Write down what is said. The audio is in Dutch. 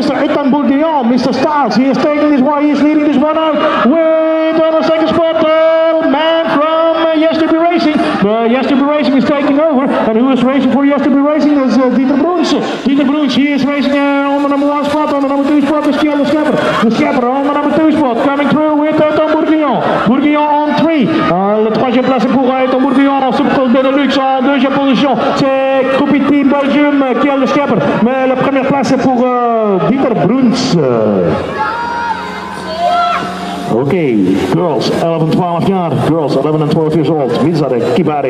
Mr. Ethan Bourguignon. Mr. Starks, he is taking this one, he is leading this one out with on the second spot, uh, man from uh, Yes to Be Racing. But Yes to Be Racing is taking over. And who is racing for Yes to Be Racing is uh, Dieter Broens. Dieter Broens, he is racing uh, on the number one spot. On the number two spot is Kiel de Schepper. The Schepper on the number two spot, coming through with uh, Tom Bourguignon. Bourguignon on three. Euh, le troisième place pour euh, Tom Bourguignon Supercross Benelux en deuxième position. C'est Groupie Team Belgium, euh, Kiel de Schepper. Mais la première place est pour Dieter Broens. Oké, girls 11 en 12 jaar. Girls 11 en 12 years old. Dat? Kibari.